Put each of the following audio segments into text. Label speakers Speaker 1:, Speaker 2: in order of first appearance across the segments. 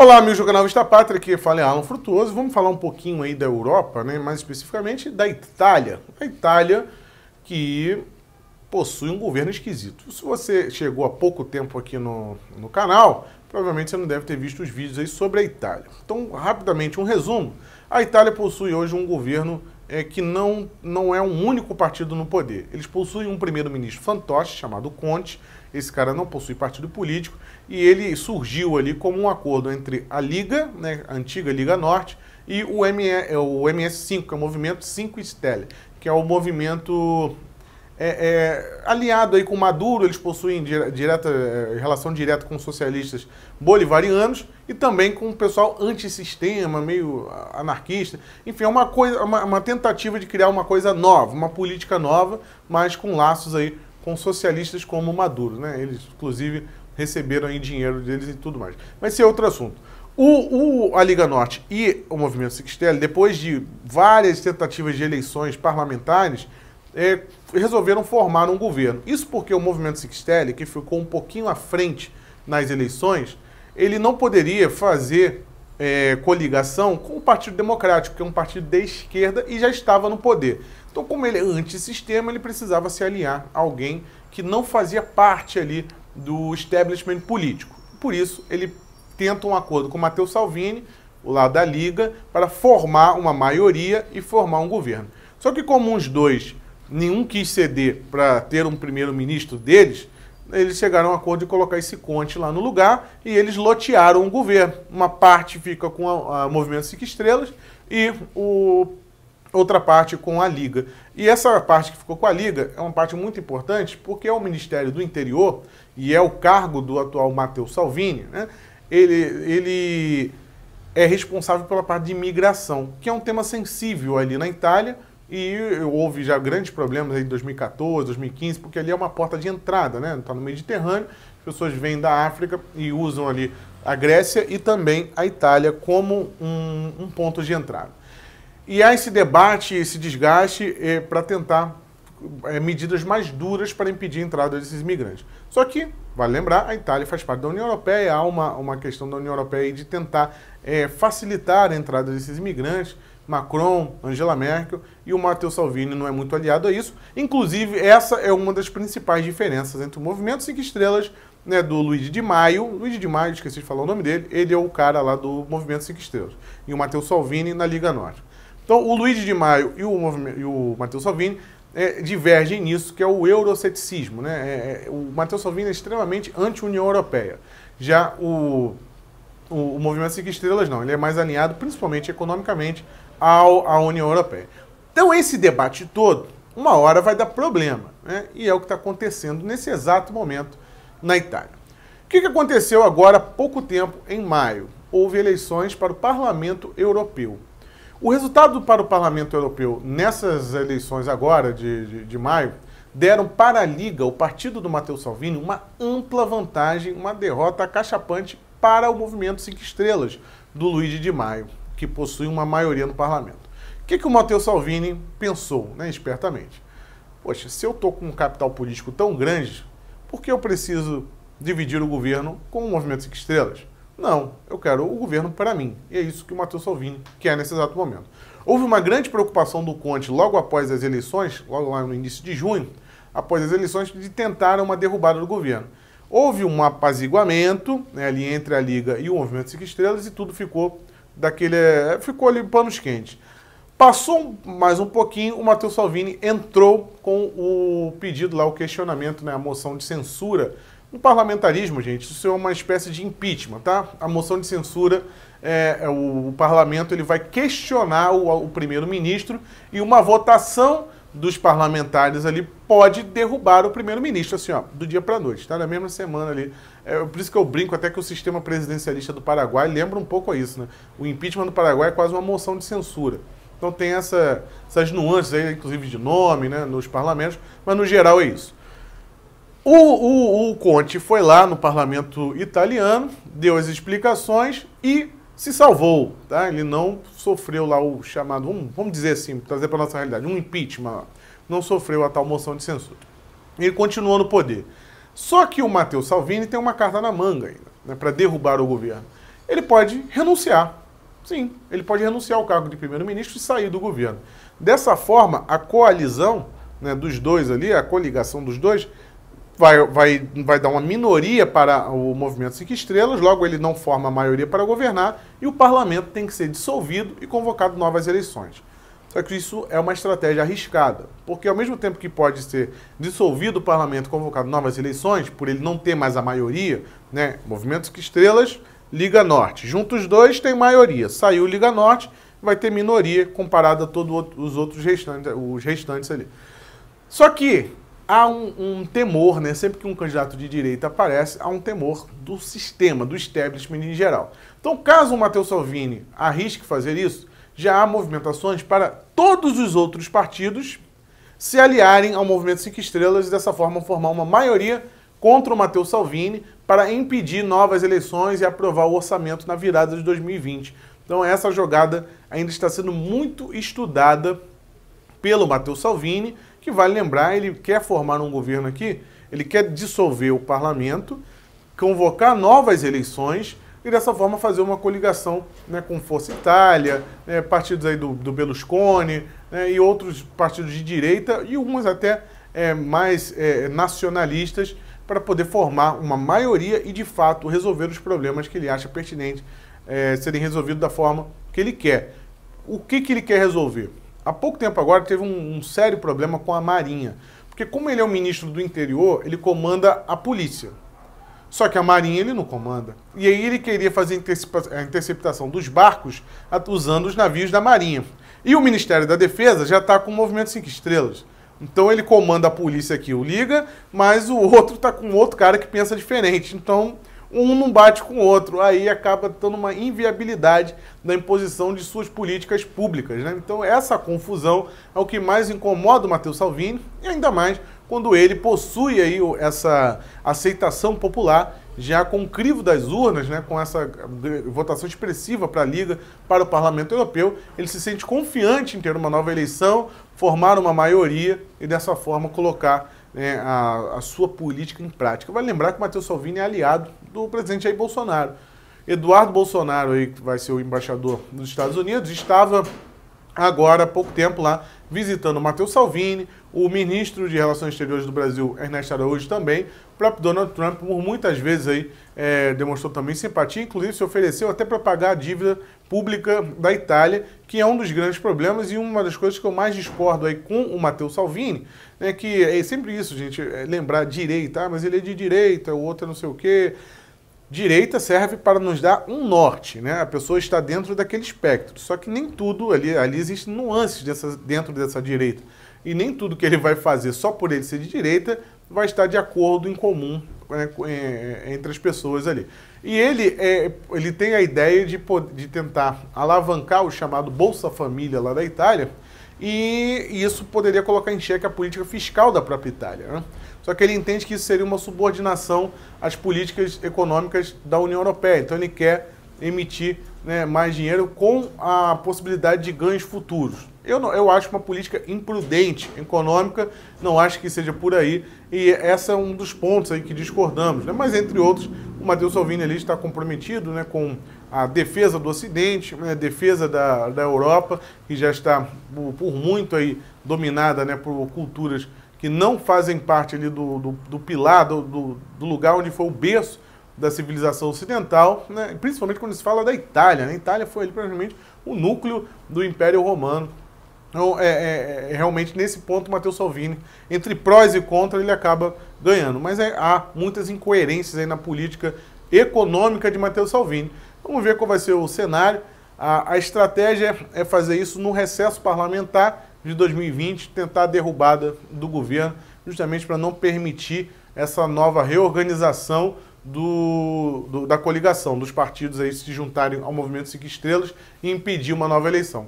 Speaker 1: Olá, amigos do canal Vista Pátria, aqui é Alan Frutuoso. Vamos falar um pouquinho aí da Europa, né? mais especificamente da Itália. A Itália que possui um governo esquisito. Se você chegou há pouco tempo aqui no, no canal, provavelmente você não deve ter visto os vídeos aí sobre a Itália. Então, rapidamente, um resumo. A Itália possui hoje um governo é, que não, não é um único partido no poder. Eles possuem um primeiro-ministro fantoche, chamado Conte. Esse cara não possui partido político e ele surgiu ali como um acordo entre a Liga, né, a antiga Liga Norte, e o, ME, é, o MS5, que é o Movimento 5 Stelle, que é o movimento é, é, aliado aí com Maduro, eles possuem direta, é, relação direta com socialistas bolivarianos e também com o pessoal antissistema, meio anarquista. Enfim, é uma, coisa, uma, uma, tentativa de criar uma coisa nova, uma política nova, mas com laços aí com socialistas como Maduro. Né? Eles, inclusive, receberam aí dinheiro deles e tudo mais. Mas esse é outro assunto. O, o, a Liga Norte e o Movimento Sixtele, depois de várias tentativas de eleições parlamentares, é, resolveram formar um governo. Isso porque o movimento Sixtele, que ficou um pouquinho à frente nas eleições, ele não poderia fazer é, coligação com o Partido Democrático, que é um partido de esquerda e já estava no poder. Então, como ele é antissistema, ele precisava se aliar a alguém que não fazia parte ali do establishment político. Por isso, ele tenta um acordo com Matteo Salvini, o lado da Liga, para formar uma maioria e formar um governo. Só que como os dois nenhum quis ceder para ter um primeiro-ministro deles, eles chegaram a acordo de colocar esse Conte lá no lugar e eles lotearam o governo. Uma parte fica com o Movimento Cinco Estrelas e o, outra parte com a Liga. E essa parte que ficou com a Liga é uma parte muito importante porque é o Ministério do Interior e é o cargo do atual Matteo Salvini. Né? Ele, ele é responsável pela parte de imigração, que é um tema sensível ali na Itália, e houve já grandes problemas em 2014, 2015, porque ali é uma porta de entrada, né? Está no Mediterrâneo, as pessoas vêm da África e usam ali a Grécia e também a Itália como um, um ponto de entrada. E há esse debate, esse desgaste é, para tentar é, medidas mais duras para impedir a entrada desses imigrantes. Só que, vale lembrar, a Itália faz parte da União Europeia, há uma, uma questão da União Europeia de tentar é, facilitar a entrada desses imigrantes. Macron, Angela Merkel e o Matteo Salvini não é muito aliado a isso. Inclusive, essa é uma das principais diferenças entre o Movimento Cinco Estrelas né, do Luiz de Maio. Luiz de Maio, esqueci de falar o nome dele, ele é o cara lá do Movimento Cinco Estrelas. E o Matteo Salvini na Liga Norte. Então, o Luiz de Maio e o, o Matteo Salvini é, divergem nisso, que é o euroceticismo. Né? É, é, o Matteo Salvini é extremamente anti-União Europeia. Já o, o, o Movimento Cinco Estrelas não, ele é mais alinhado, principalmente economicamente, ao, à União Europeia. Então, esse debate todo, uma hora vai dar problema, né? e é o que está acontecendo nesse exato momento na Itália. O que, que aconteceu agora há pouco tempo, em maio? Houve eleições para o Parlamento Europeu. O resultado para o Parlamento Europeu nessas eleições agora, de, de, de maio, deram para a Liga, o partido do Matteo Salvini, uma ampla vantagem, uma derrota acachapante para o movimento Cinco Estrelas do Luigi de Maio que possui uma maioria no parlamento. O que, que o Matteo Salvini pensou, né, espertamente? Poxa, se eu estou com um capital político tão grande, por que eu preciso dividir o governo com o Movimento Cinco Estrelas? Não, eu quero o governo para mim. E é isso que o Matteo Salvini quer nesse exato momento. Houve uma grande preocupação do Conte logo após as eleições, logo lá no início de junho, após as eleições, de tentar uma derrubada do governo. Houve um apaziguamento né, ali entre a Liga e o Movimento Cinco Estrelas e tudo ficou daquele. É, ficou ali panos quentes. Passou mais um pouquinho, o Matheus Salvini entrou com o pedido lá, o questionamento, né, a moção de censura. No parlamentarismo, gente, isso é uma espécie de impeachment, tá? A moção de censura, é, é o, o parlamento ele vai questionar o, o primeiro-ministro e uma votação dos parlamentares ali pode derrubar o primeiro-ministro, assim, ó, do dia para noite, tá? Na mesma semana ali. É por isso que eu brinco até que o sistema presidencialista do Paraguai lembra um pouco a isso, né? O impeachment do Paraguai é quase uma moção de censura. Então tem essa, essas nuances aí, inclusive de nome, né, nos parlamentos, mas no geral é isso. O, o, o Conte foi lá no parlamento italiano, deu as explicações e se salvou, tá? Ele não sofreu lá o chamado, vamos, vamos dizer assim, trazer para nossa realidade, um impeachment, não sofreu a tal moção de censura. Ele continuou no poder. Só que o Matteo Salvini tem uma carta na manga ainda, né, para derrubar o governo. ele pode renunciar. Sim, ele pode renunciar ao cargo de primeiro-ministro e sair do governo. Dessa forma, a coalizão né, dos dois ali, a coligação dos dois, vai, vai, vai dar uma minoria para o movimento Cinco Estrelas, logo ele não forma a maioria para governar e o parlamento tem que ser dissolvido e convocado novas eleições. Só que isso é uma estratégia arriscada, porque ao mesmo tempo que pode ser dissolvido o parlamento e convocado novas eleições, por ele não ter mais a maioria, né, Movimento Cinco Estrelas, Liga Norte. Juntos os dois tem maioria. Saiu Liga Norte, vai ter minoria comparado a todos os outros restantes, os restantes ali. Só que há um, um, temor, né? Sempre que um candidato de direita aparece, há um temor do sistema, do establishment em geral. Então, caso o Matteo Salvini arrisque fazer isso, já há movimentações para todos os outros partidos se aliarem ao Movimento Cinco Estrelas e dessa forma formar uma maioria contra o Matteo Salvini para impedir novas eleições e aprovar o orçamento na virada de 2020. Então essa jogada ainda está sendo muito estudada pelo Matteo Salvini, que vale lembrar, ele quer formar um governo aqui, ele quer dissolver o parlamento, convocar novas eleições e dessa forma fazer uma coligação né, com Força Itália, né, partidos aí do, do Berlusconi né, e outros partidos de direita e alguns até é, mais é, nacionalistas para poder formar uma maioria e de fato resolver os problemas que ele acha pertinente é, serem resolvidos da forma que ele quer. O que, que ele quer resolver? Há pouco tempo agora teve um, um sério problema com a Marinha, porque como ele é o ministro do interior, ele comanda a polícia. Só que a Marinha ele não comanda. E aí ele queria fazer a interceptação dos barcos usando os navios da Marinha. E o Ministério da Defesa já está com o movimento Cinco Estrelas. Então ele comanda a polícia aqui, o Liga, mas o outro está com outro cara que pensa diferente. Então um não bate com o outro. Aí acaba dando uma inviabilidade da imposição de suas políticas públicas. Né? Então essa confusão é o que mais incomoda o Matheus Salvini, e ainda mais quando ele possui aí essa aceitação popular já com o crivo das urnas, né, com essa votação expressiva para a Liga, para o Parlamento Europeu, ele se sente confiante em ter uma nova eleição, formar uma maioria e dessa forma colocar né, a, a, sua política em prática. Vai lembrar que o Matheus Salvini é aliado do presidente Jair Bolsonaro. Eduardo Bolsonaro, aí, que vai ser o embaixador dos Estados Unidos, estava agora há pouco tempo lá visitando o Matheus Salvini, o ministro de Relações Exteriores do Brasil, Ernesto Araújo, também. O próprio Donald Trump, por muitas vezes aí, é, demonstrou também simpatia, inclusive se ofereceu até para pagar a dívida pública da Itália, que é um dos grandes problemas e uma das coisas que eu mais discordo aí com o Matteo Salvini, né, que é sempre isso, gente, é lembrar direita, ah, mas ele é de direita, o outro é não sei o quê. Direita serve para nos dar um norte, né? A pessoa está dentro daquele espectro. Só que nem tudo ali, ali existem nuances dessa, dentro dessa direita. E nem tudo que ele vai fazer só por ele ser de direita vai estar de acordo em comum né, é, entre as pessoas ali. E ele, é, ele tem a ideia de, de tentar alavancar o chamado Bolsa Família lá da Itália, e isso poderia colocar em xeque a política fiscal da própria Itália. Né? Só que ele entende que isso seria uma subordinação às políticas econômicas da União Europeia. Então ele quer emitir né, mais dinheiro com a possibilidade de ganhos futuros. Eu, não, eu acho uma política imprudente, econômica, não acho que seja por aí, e esse é um dos pontos aí que discordamos. Né? Mas, entre outros, o Matheus Salvini ali está comprometido né, com a defesa do Ocidente, né, a defesa da, da Europa, que já está por, por muito aí dominada né, por culturas que não fazem parte ali do, do, do pilar, do, do, do, lugar onde foi o berço da civilização ocidental, né? principalmente quando se fala da Itália. Né? A Itália foi ali, provavelmente o núcleo do Império Romano. Então, é, é, é realmente nesse ponto, o Matheus Salvini, entre prós e contras, ele acaba ganhando. Mas é, há muitas incoerências aí na política econômica de Matheus Salvini. Vamos ver qual vai ser o cenário. A, a estratégia é fazer isso no recesso parlamentar de 2020, tentar a derrubada do governo, justamente para não permitir essa nova reorganização do, do, da coligação, dos partidos aí se juntarem ao Movimento Cinco Estrelas e impedir uma nova eleição.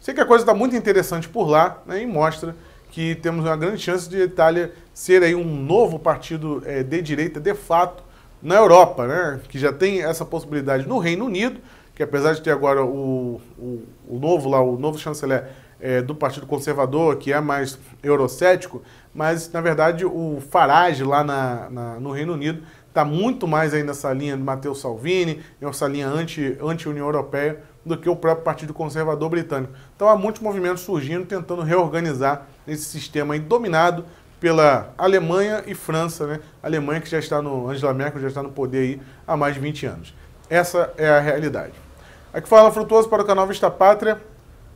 Speaker 1: Sei que a coisa está muito interessante por lá né, e mostra que temos uma grande chance de Itália ser aí um novo partido é, de direita de fato na Europa, né, que já tem essa possibilidade no Reino Unido, que apesar de ter agora o, o, o novo lá, o novo chanceler é, do Partido Conservador, que é mais eurocético, mas na verdade o Farage lá na, na, no Reino Unido está muito mais aí nessa linha de Matteo Salvini, nessa linha anti-União anti Europeia, do que o próprio Partido Conservador Britânico. Então há muitos movimentos surgindo tentando reorganizar esse sistema aí dominado pela Alemanha e França, né? A Alemanha que já está no Angela Merkel já está no poder aí há mais de 20 anos. Essa é a realidade. Aqui fala Frutuoso para o canal Vista Pátria.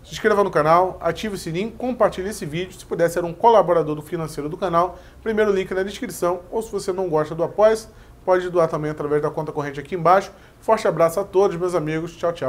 Speaker 1: Se inscreva no canal, ative o sininho, compartilhe esse vídeo. Se puder ser um colaborador do financeiro do canal, primeiro link na descrição. Ou se você não gosta do Após, pode doar também através da conta corrente aqui embaixo. Forte abraço a todos, meus amigos. Tchau, tchau.